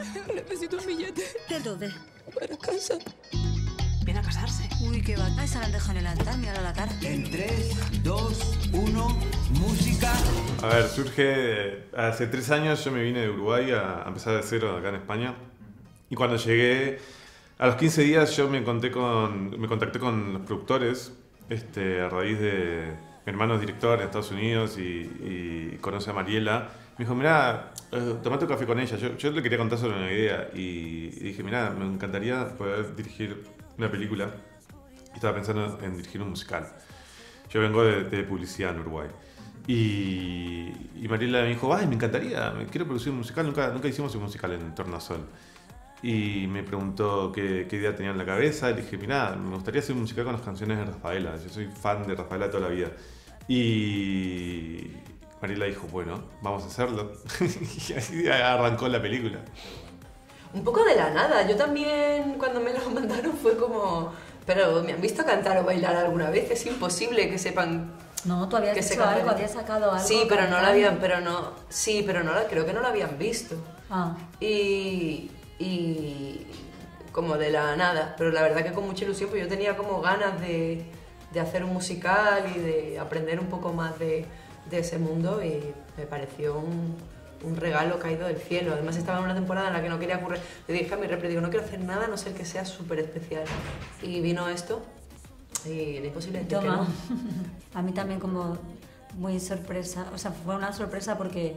Necesito un billete ¿De dónde? para casa. Viene a casarse. Uy, qué va. Ahí se la han dejado en el altar, mírala la cara. En 3, 2, 1, música. A ver, surge. Hace tres años yo me vine de Uruguay a, a empezar de cero acá en España. Y cuando llegué, a los 15 días yo me, conté con, me contacté con los productores este, a raíz de. Mi hermano es director en Estados Unidos y, y conoce a Mariela. Me dijo, mira, eh, tomate un café con ella. Yo, yo le quería contar sobre una idea y, y dije, mira, me encantaría poder dirigir una película. Y estaba pensando en dirigir un musical. Yo vengo de, de publicidad en Uruguay. Y, y Mariela me dijo, ay, me encantaría, me quiero producir un musical, nunca, nunca hicimos un musical en Tornasol. Y me preguntó qué, qué idea tenía en la cabeza. Le dije, mira, me gustaría hacer un musical con las canciones de Rafaela. Yo soy fan de Rafaela toda la vida. Y Mariela dijo, bueno, vamos a hacerlo. y así arrancó la película. Un poco de la nada. Yo también, cuando me lo mandaron, fue como. Pero me han visto cantar o bailar alguna vez. Es imposible que sepan. No, tú habías que hecho algo, habías sacado algo. Sí, pero no lo cantando. habían. Pero no. Sí, pero no lo- creo que no lo habían visto. Ah, Y. Y. Como de la nada. Pero la verdad que con mucha ilusión, pues yo tenía como ganas de, de hacer un musical y de aprender un poco más de, de ese mundo. Y me pareció un, un regalo caído del cielo. Además, estaba en una temporada en la que no quería ocurrir. Le dije a mi repre, digo, no quiero hacer nada a no ser que sea súper especial. Y vino esto. Y era imposible decir que toma. no. A mí también como muy sorpresa, o sea, fue una sorpresa porque,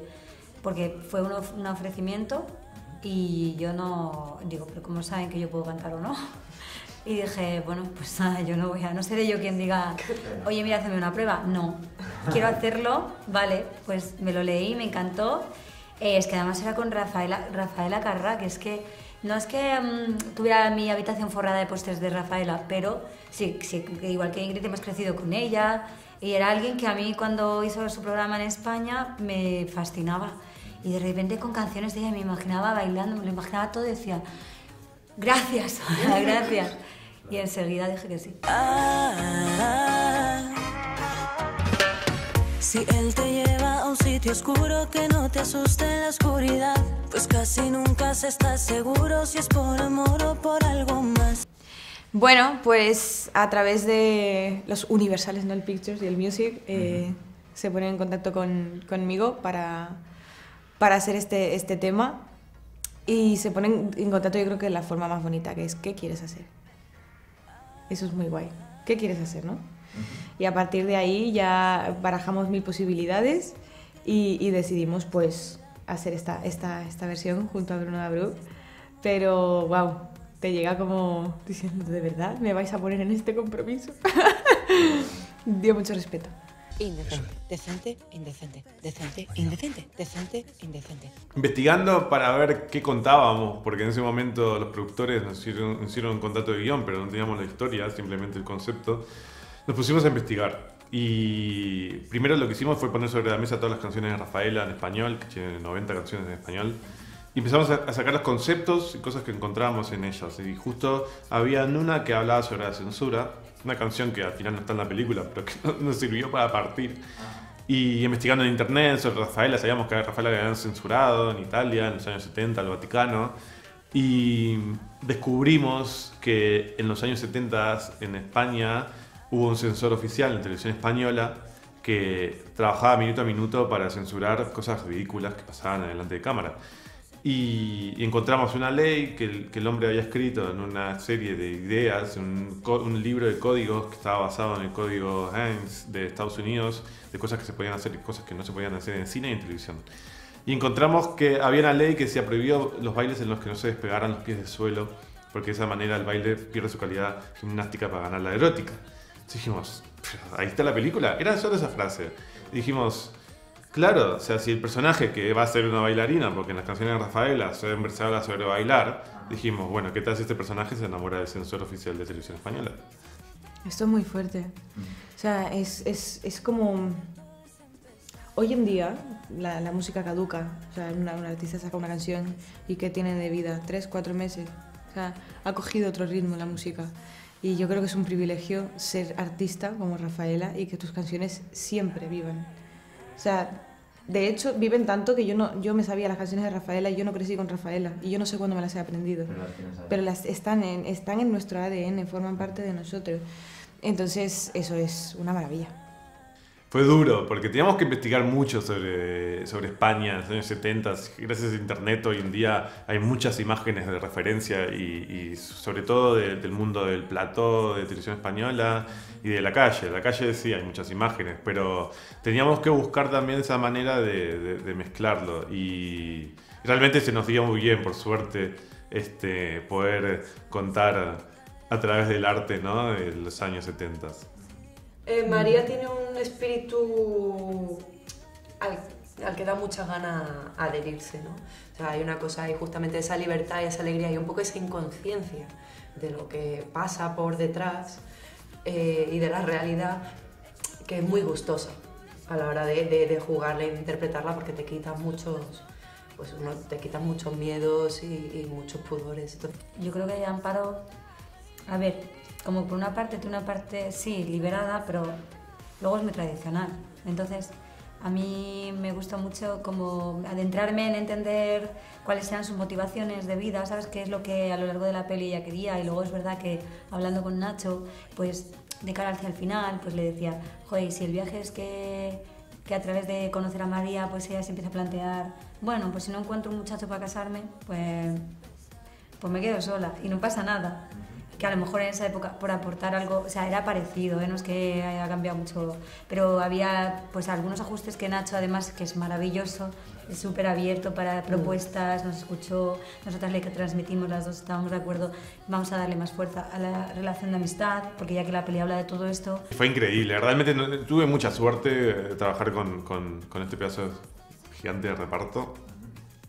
porque fue un, of- un ofrecimiento y yo no, digo, pero ¿cómo saben que yo puedo cantar o no? Y dije, bueno, pues nada, yo no voy a, no seré yo quien diga, oye, mira, hazme una prueba. No, quiero hacerlo, vale, pues me lo leí, me encantó. Eh, es que además era con Rafaela, Rafaela Carrá, que es que no es que mm, tuviera mi habitación forrada de pósters de Rafaela, pero sí, sí, igual que Ingrid hemos crecido con ella y era alguien que a mí cuando hizo su programa en España me fascinaba. Y de repente con canciones de ella me imaginaba bailando, me lo imaginaba todo y decía, gracias, gracias. Y enseguida dije que sí. Si él te lleva a un sitio oscuro que no te asuste en la oscuridad, pues casi nunca se está seguro si es por amor o por algo más. Bueno, pues a través de los universales, ¿no? El Pictures y el Music, eh, se ponen en contacto con, conmigo para, para hacer este, este tema. Y se ponen en contacto, yo creo que de la forma más bonita, que es ¿qué quieres hacer? Eso es muy guay. ¿Qué quieres hacer, no? Y a partir de ahí ya barajamos mil posibilidades y, y decidimos pues hacer esta, esta, esta versión junto a Bruno Dabru. Pero, wow, te llega como diciendo, ¿de verdad me vais a poner en este compromiso? Dio mucho respeto. Indecente, decente, indecente, decente, indecente, decente, indecente. Investigando para ver qué contábamos, porque en ese momento los productores nos hicieron, nos hicieron un contrato de guion, pero no teníamos la historia, simplemente el concepto. Nos pusimos a investigar. Y primero lo que hicimos fue poner sobre la mesa todas las canciones de Rafaela en español, que tiene 90 canciones en español. Y empezamos a, a sacar los conceptos y cosas que encontrábamos en ellas. Y justo había una que hablaba sobre la censura, una canción que al final no está en la película, pero que nos sirvió para partir. Y investigando en internet sobre Rafaela, sabíamos que a Rafaela la habían censurado en Italia en los años 70, el Vaticano. Y descubrimos que en los años 70 en España hubo un censor oficial en televisión española que trabajaba minuto a minuto para censurar cosas ridículas que pasaban delante de cámara. Y, encontramos una ley que el, que el hombre había escrito en una serie de ideas, un, un libro de códigos que estaba basado en el código Haines de Estados Unidos, de cosas que se podían hacer y cosas que no se podían hacer en cine y en televisión. Y encontramos que había una ley que decía prohibió los bailes en los que no se despegaran los pies del suelo, porque de esa manera el baile pierde su calidad gimnástica para ganar la erótica. Entonces dijimos, "Pero ahí está la película, era solo esa frase. Y dijimos, claro, o sea, si el personaje que va a ser una bailarina, porque en las canciones de Rafaela se habla sobre bailar, dijimos, bueno, ¿qué tal si este personaje se enamora del censor oficial de televisión española? Esto es muy fuerte. O sea, es, es, es como... Hoy en día la, la música caduca. O sea, un artista saca una canción y ¿qué tiene de vida? Tres, cuatro meses. O sea, ha cogido otro ritmo la música. Y yo creo que es un privilegio ser artista como Rafaela y que tus canciones siempre vivan. O sea, De hecho, viven tanto que yo no yo me sabía las canciones de Rafaela y yo no crecí con Rafaela y yo no sé cuándo me las he aprendido. Pero las están en, están en nuestro ADN, forman parte de nosotros. Entonces, eso es una maravilla. Fue duro, porque teníamos que investigar mucho sobre, sobre España en los años 70. Gracias a Internet hoy en día hay muchas imágenes de referencia y, y sobre todo de- del mundo del plató, de televisión española y de la calle. La calle sí hay muchas imágenes, pero teníamos que buscar también esa manera de, de- de mezclarlo. Y realmente se nos dio muy bien, por suerte, este, poder contar a través del arte ¿no? de los años 70. Eh, María tiene un espíritu al, al que da mucha gana adherirse, ¿no? O sea, hay una cosa ahí justamente esa libertad y esa alegría y un poco esa inconsciencia de lo que pasa por detrás eh, y de la realidad que es muy gustosa a la hora de, de, de jugarla e interpretarla porque te quita muchos pues uno te quita muchos miedos y, y muchos pudores. Yo creo que Amparo, a ver, como por una parte, tiene una parte, sí, liberada, pero luego es muy tradicional. Entonces, a mí me gusta mucho como adentrarme en entender cuáles sean sus motivaciones de vida, ¿sabes? Qué es lo que a lo largo de la peli ella quería. Y luego es verdad que hablando con Nacho, pues de cara hacia el final, pues le decía, joder, si el viaje es que, que a través de conocer a María, pues ella se empieza a plantear, bueno, pues si no encuentro un muchacho para casarme, pues pues me quedo sola y no pasa nada. Que a lo mejor en esa época, por aportar algo, o sea, era parecido, ¿eh? no es que haya cambiado mucho, pero había pues algunos ajustes que Nacho, además, que es maravilloso, es súper abierto para propuestas, nos escuchó, nosotras le transmitimos, las dos estábamos de acuerdo, vamos a darle más fuerza a la relación de amistad, porque ya que la peli habla de todo esto, Fue increíble, realmente tuve mucha suerte de trabajar con, con- con este pedazo gigante de reparto.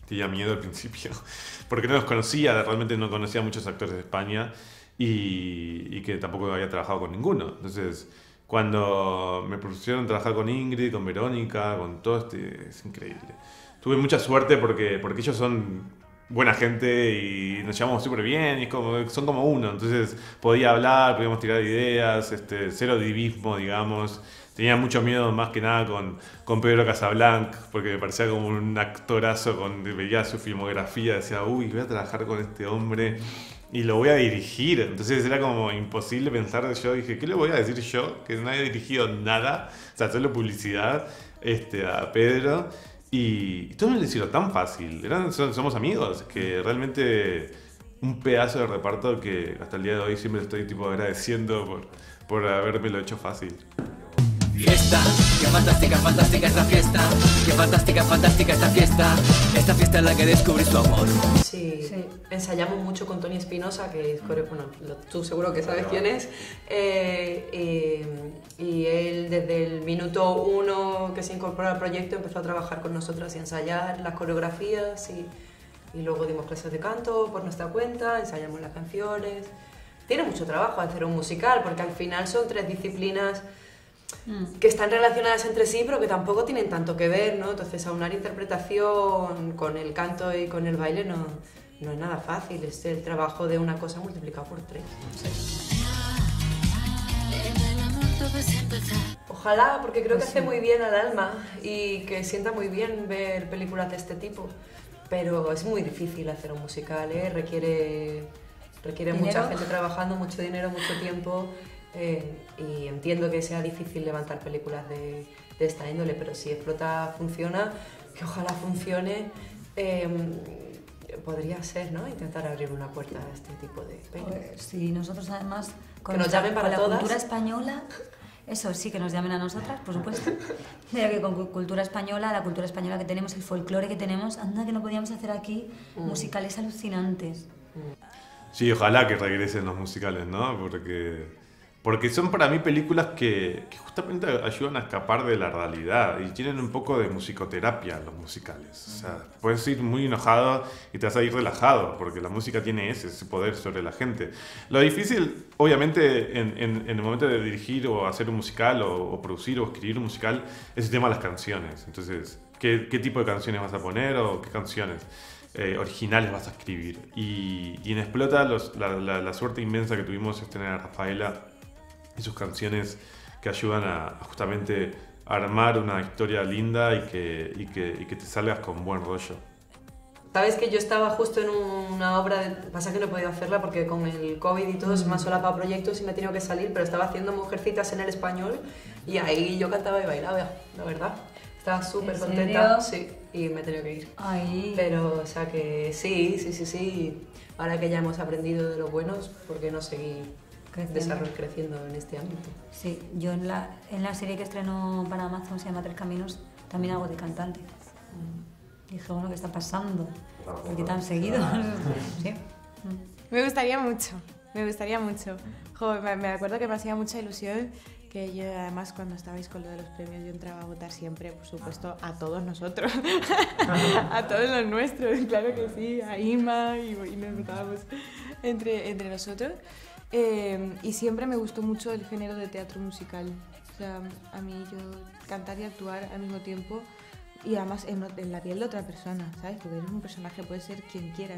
Tenía miedo al principio, porque no los conocía, realmente no conocía a muchos actores de España y, y que tampoco había trabajado con ninguno. Entonces, cuando me propusieron trabajar con Ingrid, con Verónica, con todo este, es increíble. Tuve mucha suerte porque, porque ellos son buena gente y nos llevamos súper bien y es como, son como uno. Entonces podía hablar, podíamos tirar ideas, este, cero divismo, digamos. Tenía mucho miedo más que nada con, con Pedro Casablanc, porque me parecía como un actorazo, con, veía su filmografía, decía, uy, voy a trabajar con este hombre y lo voy a dirigir. Entonces era como imposible pensar, yo dije, ¿qué le voy a decir yo? Que no haya dirigido nada, o sea, solo publicidad este, a Pedro. Y todo me lo hicieron tan fácil. Eran, somos amigos, que realmente un pedazo de reparto que hasta el día de hoy siempre estoy tipo agradeciendo por, por habérmelo hecho fácil. Fiesta, qué fantástica, fantástica esta fiesta. Qué fantástica, fantástica esta fiesta. Esta fiesta en la que descubrí su amor. Sí, ensayamos mucho con Tony Espinosa, que es bueno, tú seguro que sabes quién es. Eh, y, él desde el minuto uno que se incorporó al proyecto empezó a trabajar con nosotras y ensayar las coreografías y, y luego dimos clases de canto por nuestra cuenta, ensayamos las canciones. Tiene mucho trabajo hacer un musical porque al final son tres disciplinas que están relacionadas entre sí, pero que tampoco tienen tanto que ver, ¿no? Entonces, aunar interpretación con el canto y con el baile no, no es nada fácil, es el trabajo de una cosa multiplicado por tres. Ojalá, porque creo que hace muy bien al alma y que sienta muy bien ver películas de este tipo. Pero es muy difícil hacer un musical, ¿eh? Requiere, requiere mucha gente trabajando, mucho dinero, mucho tiempo. Eh, y entiendo que sea difícil levantar películas de, de esta índole, pero si explota, funciona, que ojalá funcione. eh, podría ser, ¿no? Intentar abrir una puerta a este tipo de películas. Pues sí, nosotros además con, Que nos llamen para con la todas. cultura española, eso sí, que nos llamen a nosotras, por supuesto. Pero que con cu- cultura española, la cultura española que tenemos, el folclore que tenemos, anda que no podíamos hacer aquí Mm. musicales alucinantes. Sí, ojalá que regresen los musicales, ¿no? Porque, porque son para mí películas que, que justamente ayudan a escapar de la realidad y tienen un poco de musicoterapia los musicales. O sea, puedes ir muy enojado y te vas a ir relajado, porque la música tiene ese, ese poder sobre la gente. Lo difícil, obviamente, en, en- en el momento de dirigir o hacer un musical o, o producir o escribir un musical, es el tema de las canciones. Entonces, ¿qué, qué tipo de canciones vas a poner o qué canciones? eh, originales vas a escribir. Y, y en Explota los- la, la- la suerte inmensa que tuvimos es tener a Rafaela y sus canciones que ayudan a, a justamente armar una historia linda y que, y que, y que te salgas con buen rollo. Sabes que yo estaba justo en una obra, de, pasa que no he podido hacerla porque con el COVID y todo se me han solapado proyectos y me he tenido que salir, pero estaba haciendo Mujercitas en el español y ahí yo cantaba y bailaba, la verdad. Estaba súper ¿En contenta, sí, y me he tenido que ir. Ay. Pero, o sea que sí, sí, sí, sí. Ahora que ya hemos aprendido de lo buenos, ¿por qué no seguir Creciendo. desarroll- creciendo en este ámbito? Sí, yo en la, en la serie que estrenó para Amazon, se llama Tres Caminos, también hago de cantante. Dije, bueno, ¿qué está pasando? ¿Por qué tan seguido? sí. Me gustaría mucho, me gustaría mucho. Jo, me, me acuerdo que me hacía mucha ilusión que yo además cuando estabais con lo de los premios yo entraba a votar siempre, por supuesto, a todos nosotros, a todos los nuestros, claro que sí, a Ima y, y nos votábamos entre, entre nosotros. Eh, y siempre me gustó mucho el género de teatro musical. O sea, a mí yo cantar y actuar al mismo tiempo y además en, en la piel de otra persona, ¿sabes? Porque eres un personaje, puede ser quien quiera,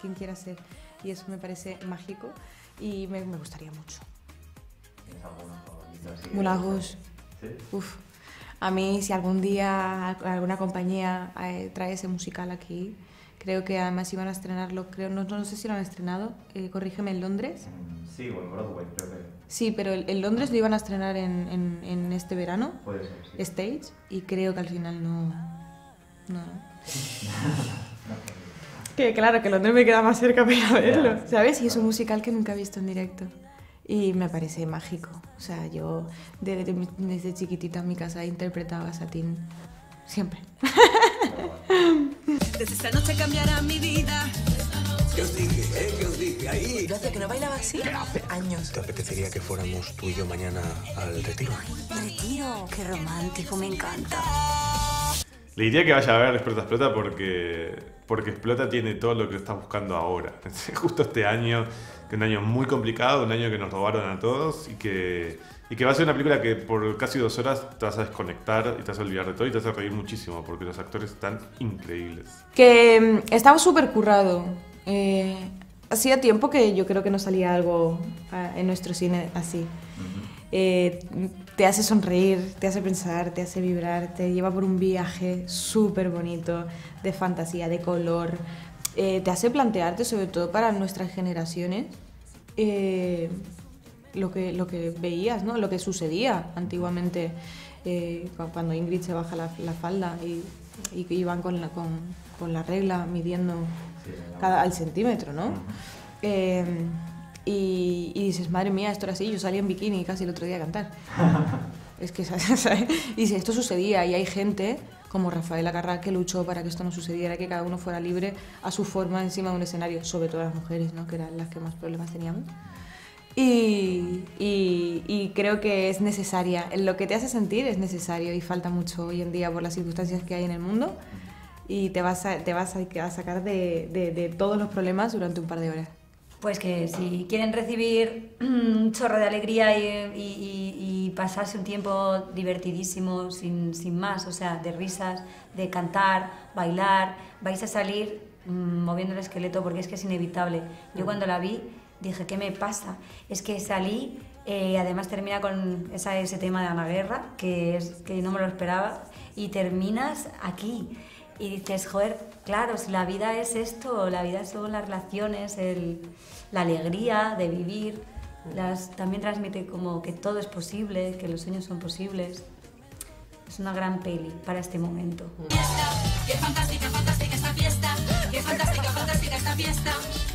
quien quiera ser. Y eso me parece mágico y me, me gustaría mucho. Mulagos. Uf. A mí, si algún día alguna compañía eh, trae ese musical aquí, creo que además iban a estrenarlo, creo, no, no sé si lo han estrenado, eh, corrígeme, en Londres. Sí, o en Broadway, creo que Sí, pero en Londres lo iban a estrenar en, en- en este verano, puede ser, sí. Stage, y creo que al final no. No. que claro, que Londres me queda más cerca para ir a verlo, ¿sabes? Y es un musical que nunca he visto en directo. Y me parece mágico. O sea, yo de- de- desde chiquitita en mi casa he interpretado a Satín siempre. Desde esta noche cambiará mi vida. ¿Qué os dije? ¿Eh? ¿Qué os dije? Ahí. Gracias, que no bailaba así. Hace años. ¿Te apetecería que fuéramos tú y yo mañana al retiro? Retiro, qué romántico, me encanta. Le diría que vaya a ver Explota Explota porque, porque Explota tiene todo lo que estás buscando ahora. Justo este año, que es un año muy complicado, un año que nos robaron a todos y que, y que va a ser una película que por casi dos horas te vas a desconectar y te vas a olvidar de todo y te vas a reír muchísimo porque los actores están increíbles. Que mm, estaba súper currado. Eh, hacía tiempo que yo creo que no salía algo ah, en nuestro cine así. Eh, te hace sonreír, te hace pensar, te hace vibrar, te lleva por un viaje súper bonito, de fantasía, de color. Eh, te hace plantearte, sobre todo para nuestras generaciones, eh, lo, que, lo que veías, ¿no? lo que sucedía antiguamente eh, cu- cuando Ingrid se baja la, la falda y, y que iban con la, con, con la regla midiendo cada, al centímetro, ¿no? Eh, y, y dices, madre mía, esto era así, yo salí en bikini casi el otro día a cantar. es que, ¿sabes? Y dice, esto sucedía y hay gente como Rafael Acarrá que luchó para que esto no sucediera, que cada uno fuera libre a su forma encima de un escenario, sobre todo las mujeres, ¿no? que eran las que más problemas teníamos. Y, y- y creo que es necesaria. Lo que te hace sentir es necesario y falta mucho hoy en día por las circunstancias que hay en el mundo. Y te vas a, te vas a, a sacar de, de- de todos los problemas durante un par de horas. Pues que si quieren recibir un chorro de alegría y, y- pasarse un tiempo divertidísimo sin, sin más, o sea, de risas, de cantar, bailar, vais a salir mm, moviendo el esqueleto porque es que es inevitable. Yo cuando la vi dije, ¿qué me pasa? Es que salí, eh, además termina con ese tema de Ana Guerra, que no me lo esperaba, y terminas aquí. Y dices, joder, claro, si la vida es esto, la vida son las relaciones, el- la alegría de vivir, las, también transmite como que todo es posible, que los sueños son posibles. Es una gran peli para este momento. Qué fantástica, fantástica esta fiesta. Qué fantástica, fantástica esta fiesta.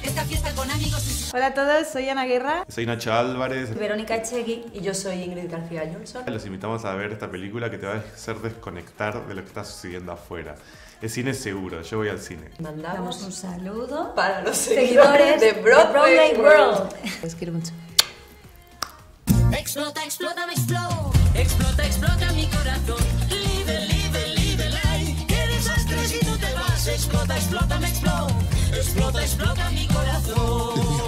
Esta fiesta con amigos. Hola a todos, soy Ana Guerra. Soy Nacho Álvarez. Verónica Echegui. Y yo soy Ingrid García Johnson. Los invitamos a ver esta película que te va a hacer desconectar de lo que está sucediendo afuera. Es cine seguro, yo voy al cine. Damos Mandamos un saludo para los seguidores seguidores de Broadway World. Os quiero mucho. Explota, explota, me explota. Explota, explota mi corazón. Live, live, live, life. Qué desastre si tú te vas. Explota, explota, me explota. Explota, explota mi corazón.